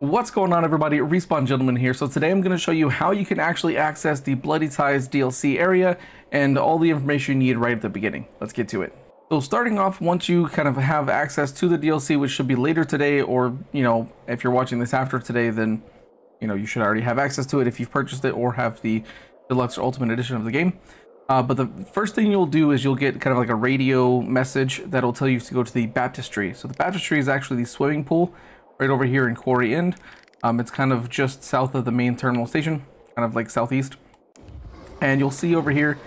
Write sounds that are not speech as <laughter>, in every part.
What's going on everybody, Respawned Gentleman here. So today I'm going to show you how you can actually access the Bloody Ties DLC area and all the information you need right at the beginning. Let's get to it. So starting off, once you kind of have access to the DLC, which should be later today, or, you know, if you're watching this after today, then, you know, you should already have access to it if you've purchased it or have the Deluxe Ultimate Edition of the game. Uh, but the first thing you'll do is you'll get kind of like a radio message that'll tell you to go to the baptistry. So the baptistry is actually the swimming pool right over here in Quarry End. Um, it's kind of just south of the main terminal station, kind of like southeast. And you'll see over here,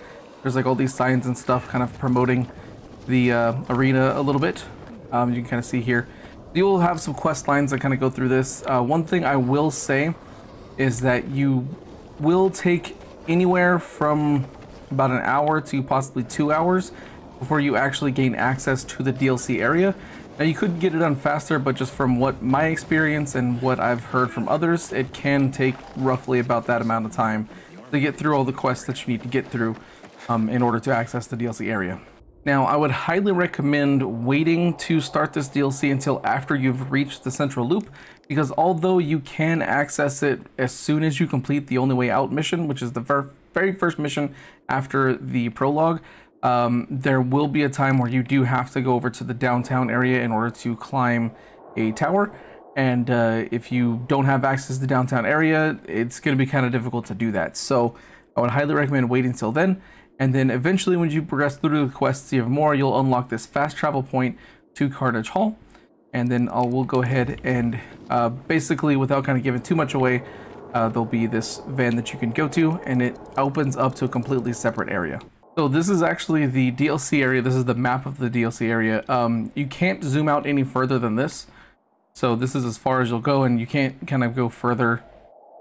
there's like all these signs and stuff kind of promoting the uh, arena a little bit. Um, you can kind of see here. You'll have some quest lines that kind of go through this. Uh, one thing I will say is that you will take anywhere from about an hour to possibly two hours before you actually gain access to the DLC area. Now you could get it done faster, but just from what my experience and what I've heard from others, it can take roughly about that amount of time to get through all the quests that you need to get through um, in order to access the DLC area. Now, I would highly recommend waiting to start this DLC until after you've reached the central loop, because although you can access it as soon as you complete the Only Way Out mission, which is the ver very first mission after the prologue, um, there will be a time where you do have to go over to the downtown area in order to climb a tower. And uh, if you don't have access to the downtown area, it's going to be kind of difficult to do that. So I would highly recommend waiting until then. And then eventually when you progress through the quests even more, you'll unlock this fast travel point to Carnage Hall. And then I will go ahead and uh, basically, without kind of giving too much away, uh, there'll be this van that you can go to and it opens up to a completely separate area. So this is actually the DLC area. This is the map of the DLC area. Um, you can't zoom out any further than this. So this is as far as you'll go and you can't kind of go further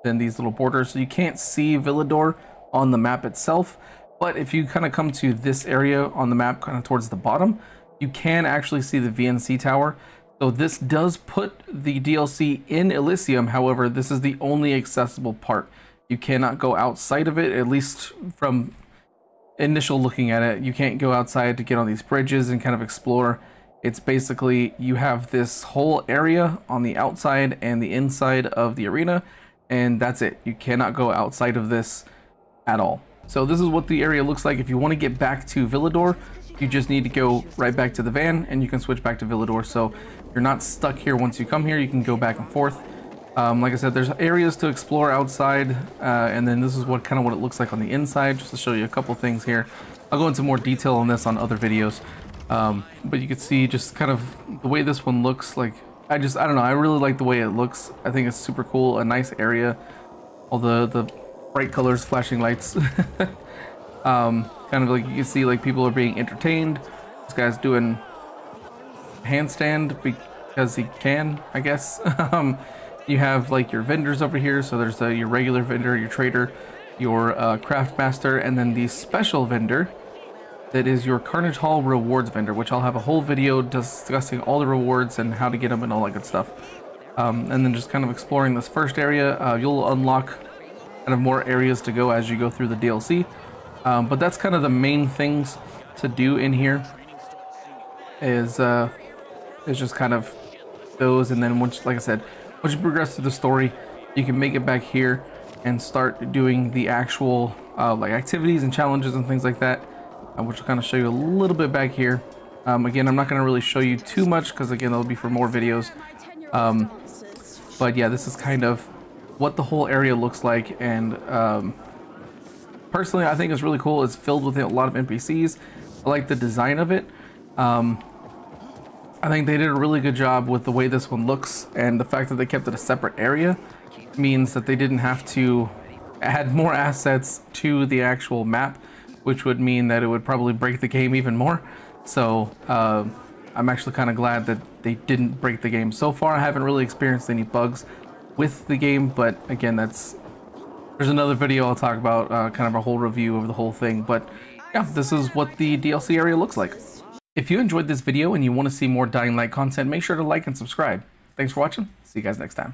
than these little borders. So you can't see Villedor on the map itself. But if you kind of come to this area on the map kind of towards the bottom, you can actually see the VNC tower. So this does put the DLC in Elysium. However, this is the only accessible part. You cannot go outside of it, at least from initial looking at it. You can't go outside to get on these bridges and kind of explore. It's basically you have this whole area on the outside and the inside of the arena, and that's it. You cannot go outside of this at all. So this is what the area looks like. If you want to get back to Villedor, you just need to go right back to the van and you can switch back to Villedor. So you're not stuck here once you come here. You can go back and forth. Um, like I said, there's areas to explore outside, uh, and then this is what kind of what it looks like on the inside, just to show you a couple things here. I'll go into more detail on this on other videos, um, but you can see just kind of the way this one looks. Like I just I don't know, I really like the way it looks. I think it's super cool, a nice area. All the the bright colors, flashing lights. <laughs> um, kind of like you can see like people are being entertained. This guy's doing handstand because he can, I guess. <laughs> you have like your vendors over here. So there's uh, your regular vendor, your trader, your uh, craft master, and then the special vendor that is your Carnage Hall rewards vendor, which I'll have a whole video discussing all the rewards and how to get them and all that good stuff. Um, and then just kind of exploring this first area, uh, you'll unlock kind of more areas to go as you go through the DLC. Um, but that's kind of the main things to do in here is uh, is just kind of those. And then once, like I said, once you progress through the story, you can make it back here and start doing the actual uh, like activities and challenges and things like that, uh, which will kind of show you a little bit back here. Um, again, I'm not going to really show you too much because again, that'll be for more videos. Um, but yeah, this is kind of what the whole area looks like and um, personally I think it's really cool. It's filled with a lot of NPCs. I like the design of it. Um, I think they did a really good job with the way this one looks and the fact that they kept it a separate area means that they didn't have to add more assets to the actual map, which would mean that it would probably break the game even more. So uh, I'm actually kind of glad that they didn't break the game. So far, I haven't really experienced any bugs with the game, but again, that's there's another video I'll talk about, uh, kind of a whole review of the whole thing. But yeah, this is what the DLC area looks like. If you enjoyed this video and you want to see more Dying Light content, make sure to like and subscribe. Thanks for watching. See you guys next time.